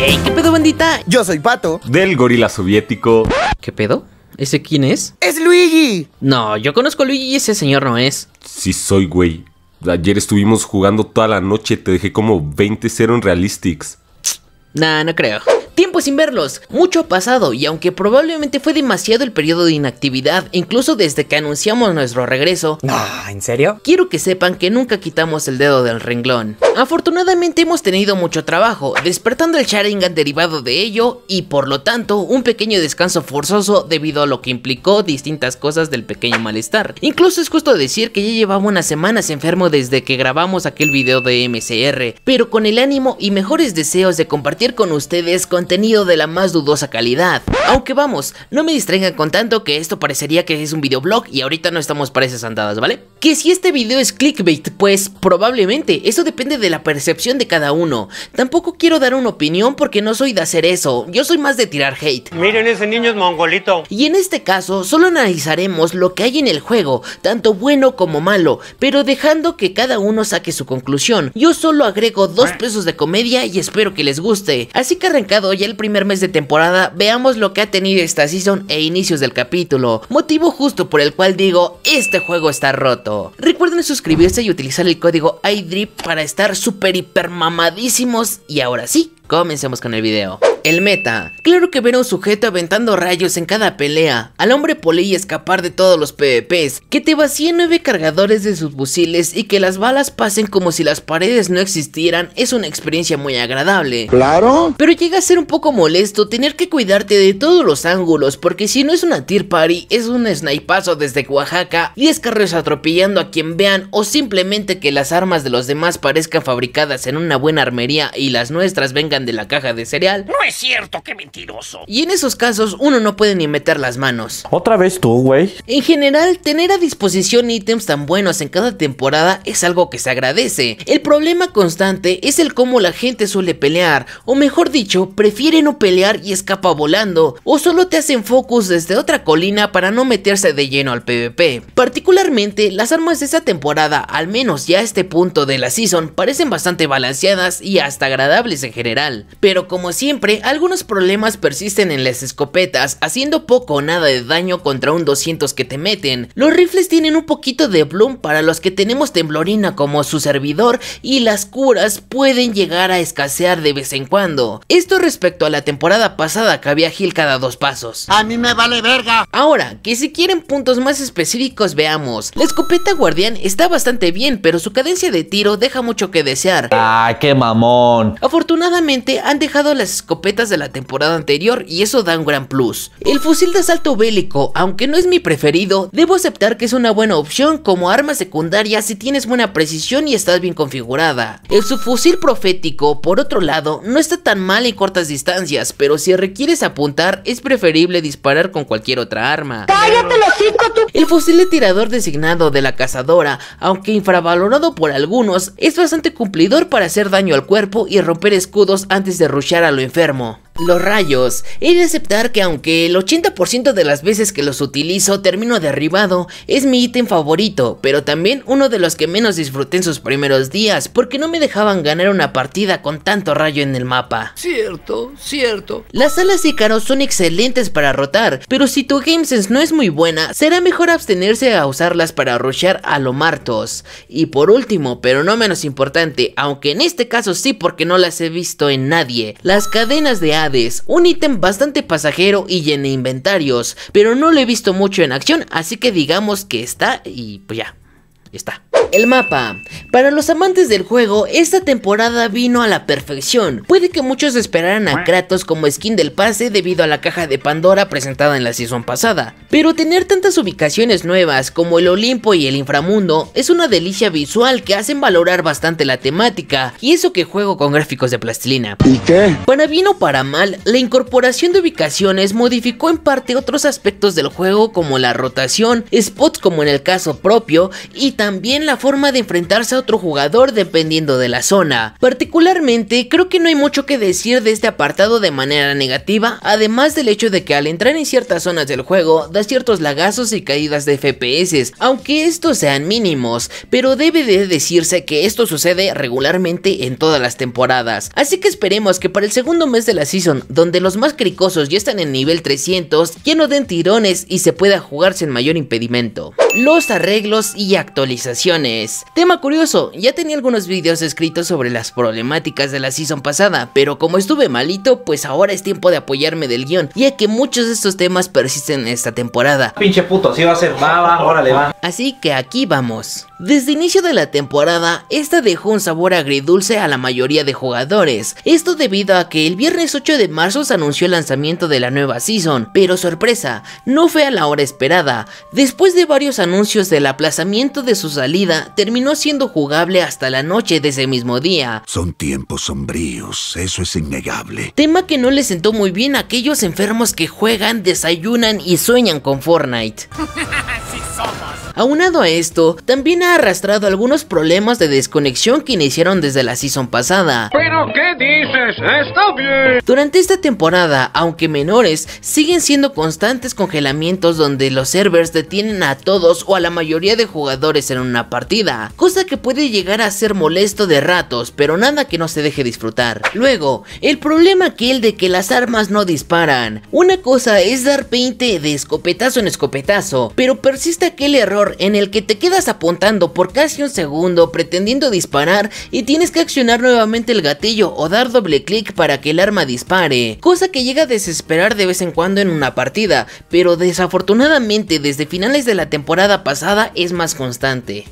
¡Ey, qué pedo, bandita! Yo soy Pato. Del gorila soviético. ¿Qué pedo? ¿Ese quién es? ¡Es Luigi! No, yo conozco a Luigi y ese señor no es. Sí soy, güey. Ayer estuvimos jugando toda la noche, te dejé como 20-0 en Realistics. Nah, no creo. Tiempo sin verlos, mucho ha pasado y aunque probablemente fue demasiado el periodo de inactividad, incluso desde que anunciamos nuestro regreso, No, ¿en serio? quiero que sepan que nunca quitamos el dedo del renglón. Afortunadamente hemos tenido mucho trabajo, despertando el Sharingan derivado de ello y por lo tanto un pequeño descanso forzoso debido a lo que implicó distintas cosas del pequeño malestar. Incluso es justo decir que ya llevaba unas semanas enfermo desde que grabamos aquel video de MCR, pero con el ánimo y mejores deseos de compartir con ustedes contenido de la más dudosa calidad. Aunque vamos, no me distraigan con tanto que esto parecería que es un videoblog y ahorita no estamos para esas andadas, ¿vale? Que si este video es clickbait, pues probablemente, eso depende de la percepción de cada uno. Tampoco quiero dar una opinión porque no soy de hacer eso, yo soy más de tirar hate. Miren, ese niño es mongolito. Y en este caso, solo analizaremos lo que hay en el juego, tanto bueno como malo, pero dejando que cada uno saque su conclusión. Yo solo agrego dos pesos de comedia y espero que les guste. Así que arrancado ya el primer mes de temporada, veamos lo que ha tenido esta season e inicios del capítulo, motivo justo por el cual digo, este juego está roto. Recuerden suscribirse y utilizar el código iDrip para estar super hiper mamadísimos y ahora sí, Comencemos con el video. El meta. Claro que ver a un sujeto aventando rayos en cada pelea, al hombre poli y escapar de todos los PvPs, que te vacíen nueve cargadores de sus fusiles y que las balas pasen como si las paredes no existieran es una experiencia muy agradable. Claro. Pero llega a ser un poco molesto tener que cuidarte de todos los ángulos, porque si no es una tier party, es un snipazo desde Oaxaca, 10 carros atropellando a quien vean, o simplemente que las armas de los demás parezcan fabricadas en una buena armería y las nuestras vengan de la caja de cereal. No es cierto, qué mentiroso. Y en esos casos uno no puede ni meter las manos. Otra vez tú, güey. En general, tener a disposición ítems tan buenos en cada temporada es algo que se agradece. El problema constante es el cómo la gente suele pelear, o mejor dicho, prefiere no pelear y escapa volando, o solo te hacen focus desde otra colina para no meterse de lleno al PvP. Particularmente, las armas de esta temporada, al menos ya a este punto de la season, parecen bastante balanceadas y hasta agradables en general. Pero como siempre, algunos problemas persisten en las escopetas, haciendo poco o nada de daño contra un 200 que te meten. Los rifles tienen un poquito de bloom para los que tenemos temblorina como su servidor y las curas pueden llegar a escasear de vez en cuando. Esto respecto a la temporada pasada que había heal cada dos pasos. A mí me vale verga. Ahora, que si quieren puntos más específicos veamos. La escopeta guardián está bastante bien, pero su cadencia de tiro deja mucho que desear. Ah, qué mamón. Afortunadamente han dejado las escopetas de la temporada anterior y eso da un gran plus. El fusil de asalto bélico, aunque no es mi preferido, debo aceptar que es una buena opción como arma secundaria si tienes buena precisión y estás bien configurada. El subfusil profético, por otro lado, no está tan mal en cortas distancias, pero si requieres apuntar es preferible disparar con cualquier otra arma. ¡Cállate los cinco, tú! El fusil de tirador designado de la cazadora, aunque infravalorado por algunos, es bastante cumplidor para hacer daño al cuerpo y romper escudos antes de rushar a lo enfermo. moment. Los rayos. He de aceptar que aunque el 80% de las veces que los utilizo termino derribado, es mi ítem favorito, pero también uno de los que menos disfruté en sus primeros días, porque no me dejaban ganar una partida con tanto rayo en el mapa. Cierto, cierto. Las alas Ícaro son excelentes para rotar, pero si tu gamesense no es muy buena, será mejor abstenerse a usarlas para rushear a lo martos. Y por último, pero no menos importante, aunque en este caso sí porque no las he visto en nadie, las cadenas de Un ítem bastante pasajero y lleno de inventarios, pero no lo he visto mucho en acción, así que digamos que está y pues ya, está. El mapa. Para los amantes del juego, esta temporada vino a la perfección. Puede que muchos esperaran a Kratos como skin del pase debido a la caja de Pandora presentada en la season pasada. Pero tener tantas ubicaciones nuevas como el Olimpo y el Inframundo es una delicia visual que hacen valorar bastante la temática, y eso que juego con gráficos de plastilina. ¿Y qué? Para bien o para mal, la incorporación de ubicaciones modificó en parte otros aspectos del juego como la rotación, spots como en el caso propio, y también la forma de enfrentarse a otro jugador dependiendo de la zona. Particularmente, creo que no hay mucho que decir de este apartado de manera negativa, además del hecho de que al entrar en ciertas zonas del juego, da ciertos lagazos y caídas de FPS, aunque estos sean mínimos, pero debe de decirse que esto sucede regularmente en todas las temporadas. Así que esperemos que para el segundo mes de la season, donde los más cricosos ya están en nivel 300, ya no den tirones y se pueda jugar sin mayor impedimento. Los arreglos y actualizaciones. Tema curioso, ya tenía algunos videos escritos sobre las problemáticas de la season pasada, pero como estuve malito, pues ahora es tiempo de apoyarme del guion, ya que muchos de estos temas persisten en esta temporada. Pinche puto, así va a ser. Va, va, órale, va. Así que aquí vamos. Desde inicio de la temporada, esta dejó un sabor agridulce a la mayoría de jugadores. Esto debido a que el viernes 8 de marzo se anunció el lanzamiento de la nueva season, pero sorpresa, no fue a la hora esperada. Después de varios anuncios del aplazamiento de su salida, terminó siendo jugable hasta la noche de ese mismo día. Son tiempos sombríos, eso es innegable. Tema que no le sentó muy bien a aquellos enfermos que juegan, desayunan y sueñan con Fortnite. Aunado a esto, también ha arrastrado algunos problemas de desconexión que iniciaron desde la season pasada. ¿Pero qué dices? Está bien. Durante esta temporada, aunque menores, siguen siendo constantes congelamientos donde los servers detienen a todos o a la mayoría de jugadores en una partida, cosa que puede llegar a ser molesto de ratos, pero nada que no se deje disfrutar. Luego, el problema aquel de que las armas no disparan. Una cosa es dar 20 de escopetazo en escopetazo, pero persiste aquel error en el que te quedas apuntando por casi un segundo pretendiendo disparar y tienes que accionar nuevamente el gatillo o dar doble clic para que el arma dispare, cosa que llega a desesperar de vez en cuando en una partida, pero desafortunadamente desde finales de la temporada pasada es más constante.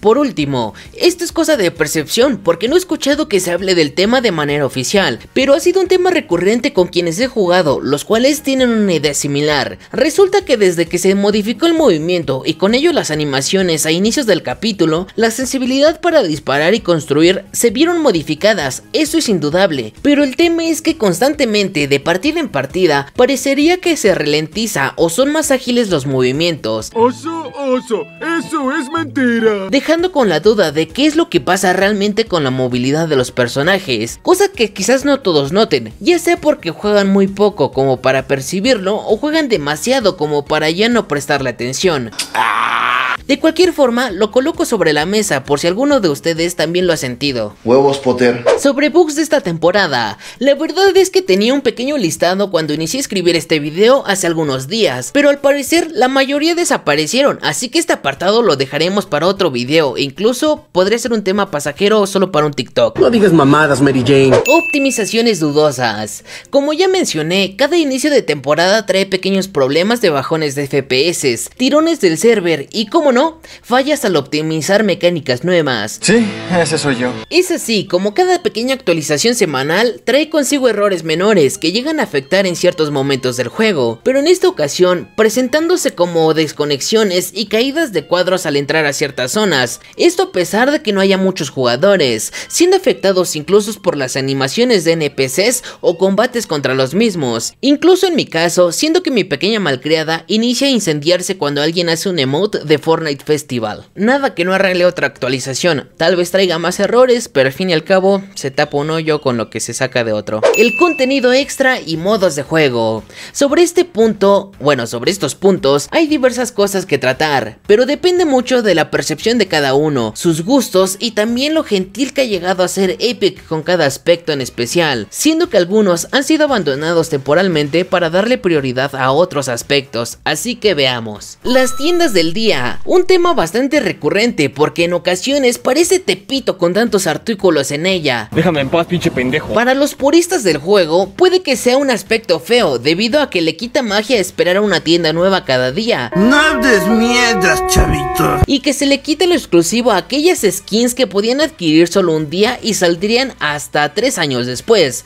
Por último, esto es cosa de percepción porque no he escuchado que se hable del tema de manera oficial, pero ha sido un tema recurrente con quienes he jugado, los cuales tienen una idea similar. Resulta que desde que se modificó el movimiento y con ello las animaciones a inicios del capítulo, la sensibilidad para disparar y construir se vieron modificadas, eso es indudable, pero el tema es que constantemente de partida en partida parecería que se ralentiza o son más ágiles los movimientos. Oso, oso, eso es mentira. Dejando con la duda de qué es lo que pasa realmente con la movilidad de los personajes, cosa que quizás no todos noten, ya sea porque juegan muy poco como para percibirlo o juegan demasiado como para ya no prestarle atención. De cualquier forma, lo coloco sobre la mesa por si alguno de ustedes también lo ha sentido. Huevos Potter. Sobre bugs de esta temporada, la verdad es que tenía un pequeño listado cuando inicié a escribir este video hace algunos días, pero al parecer la mayoría desaparecieron, así que este apartado lo dejaremos para otro video, e incluso podría ser un tema pasajero solo para un TikTok. No digas mamadas, Mary Jane. Optimizaciones dudosas. Como ya mencioné, cada inicio de temporada trae pequeños problemas de bajones de FPS, tirones del server y como no, fallas al optimizar mecánicas nuevas. Sí, ese soy yo. Es así, como cada pequeña actualización semanal trae consigo errores menores que llegan a afectar en ciertos momentos del juego, pero en esta ocasión presentándose como desconexiones y caídas de cuadros al entrar a ciertas zonas, esto a pesar de que no haya muchos jugadores, siendo afectados incluso por las animaciones de NPCs o combates contra los mismos, incluso en mi caso, siendo que mi pequeña malcriada inicia a incendiarse cuando alguien hace un emote de Fortnite Festival. Nada que no arregle otra actualización, tal vez traiga más errores, pero al fin y al cabo se tapa un hoyo con lo que se saca de otro. El contenido extra y modos de juego. Sobre este punto, bueno, sobre estos puntos, hay diversas cosas que tratar, pero depende mucho de la percepción de cada uno, sus gustos y también lo gentil que ha llegado a ser Epic con cada aspecto en especial, siendo que algunos han sido abandonados temporalmente para darle prioridad a otros aspectos, así que veamos. Las tiendas del día, un tema bastante recurrente porque en ocasiones parece tepito con tantos artículos en ella. Déjame en paz, pinche pendejo. Para los puristas del juego, puede que sea un aspecto feo debido a que le quita magia esperar a una tienda nueva cada día. No hables mierdas, chavito. Y que se le quite lo exclusivo a aquellas skins que podían adquirir solo un día y saldrían hasta 3 años después.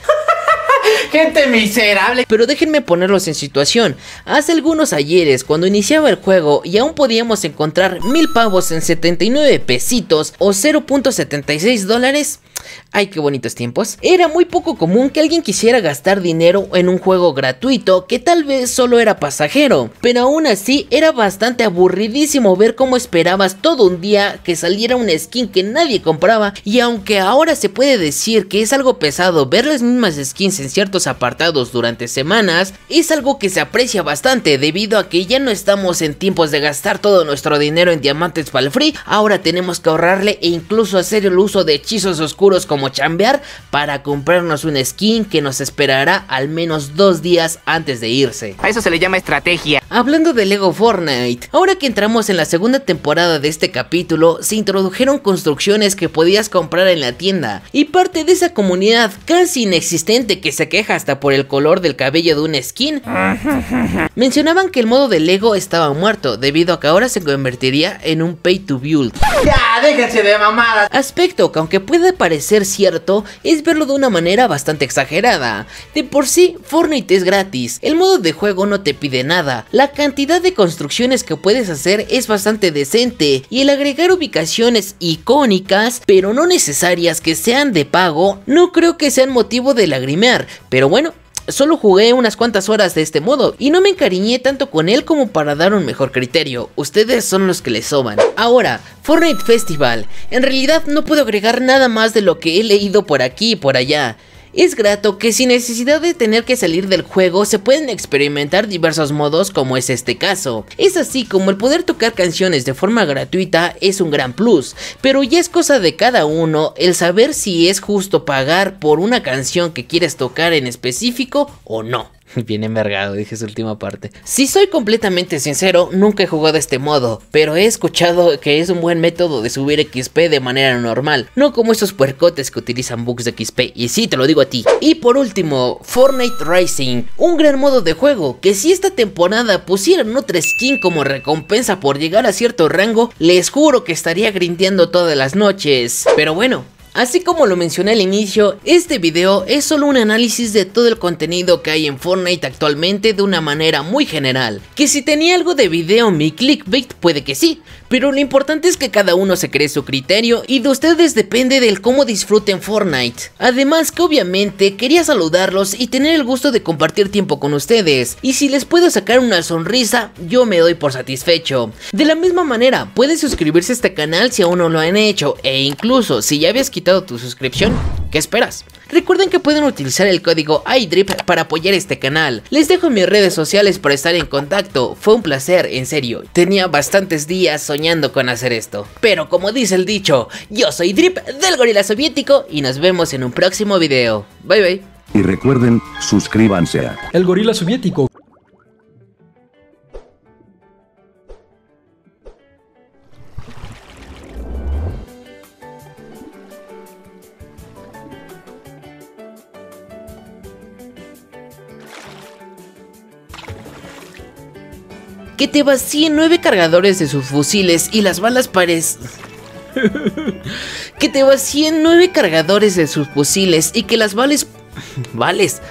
Gente miserable. Pero déjenme ponerlos en situación. Hace algunos ayeres, cuando iniciaba el juego y aún podíamos encontrar mil pavos en 79 pesitos o 0.76 dólares, Ay, qué bonitos tiempos. Era muy poco común que alguien quisiera gastar dinero en un juego gratuito que tal vez solo era pasajero, pero aún así era bastante aburridísimo ver cómo esperabas todo un día que saliera una skin que nadie compraba y aunque ahora se puede decir que es algo pesado ver las mismas skins en ciertos apartados durante semanas, es algo que se aprecia bastante debido a que ya no estamos en tiempos de gastar todo nuestro dinero en diamantes para el free, ahora tenemos que ahorrarle e incluso hacer el uso de hechizos oscuros como chambear para comprarnos una skin que nos esperará al menos dos días antes de irse. A eso se le llama estrategia. Hablando de Lego Fortnite, ahora que entramos en la segunda temporada de este capítulo, se introdujeron construcciones que podías comprar en la tienda, y parte de esa comunidad casi inexistente que se queja hasta por el color del cabello de una skin, mencionaban que el modo de Lego estaba muerto, debido a que ahora se convertiría en un pay to build. Ya, déjense de mamadas. Aspecto que aunque puede parecer cierto, es verlo de una manera bastante exagerada. De por sí, Fortnite es gratis, el modo de juego no te pide nada, la cantidad de construcciones que puedes hacer es bastante decente y el agregar ubicaciones icónicas, pero no necesarias que sean de pago, no creo que sean motivo de lagrimear, pero bueno, Solo jugué unas cuantas horas de este modo y no me encariñé tanto con él como para dar un mejor criterio. Ustedes son los que le soban. Ahora, Fortnite Festival. En realidad no puedo agregar nada más de lo que he leído por aquí y por allá. Es grato que sin necesidad de tener que salir del juego se pueden experimentar diversos modos como es este caso. Es así como el poder tocar canciones de forma gratuita es un gran plus, pero ya es cosa de cada uno el saber si es justo pagar por una canción que quieres tocar en específico o no. Bien envergado, dije su última parte. Si soy completamente sincero, nunca he jugado de este modo, pero he escuchado que es un buen método de subir XP de manera normal, no como esos puercotes que utilizan bugs de XP, y sí, te lo digo a ti. Y por último, Fortnite Rising, un gran modo de juego que si esta temporada pusieran otra skin como recompensa por llegar a cierto rango, les juro que estaría grindeando todas las noches. Pero bueno, Así como lo mencioné al inicio, este video es solo un análisis de todo el contenido que hay en Fortnite actualmente de una manera muy general. Que si tenía algo de video mi clickbait puede que sí, pero lo importante es que cada uno se cree su criterio y de ustedes depende del cómo disfruten Fortnite. Además que obviamente quería saludarlos y tener el gusto de compartir tiempo con ustedes, y si les puedo sacar una sonrisa, yo me doy por satisfecho. De la misma manera, pueden suscribirse a este canal si aún no lo han hecho, e incluso si ya habías quitado tu suscripción, ¿qué esperas? Recuerden que pueden utilizar el código iDrip para apoyar este canal. Les dejo mis redes sociales para estar en contacto. Fue un placer, en serio. Tenía bastantes días soñando con hacer esto. Pero como dice el dicho, yo soy Drip del Gorila Soviético y nos vemos en un próximo video. Bye bye. Y recuerden, suscríbanse a El Gorila Soviético. Que te vacíen nueve cargadores de sus fusiles y las balas pares... que te vacíen nueve cargadores de sus fusiles y que las balas... Vales...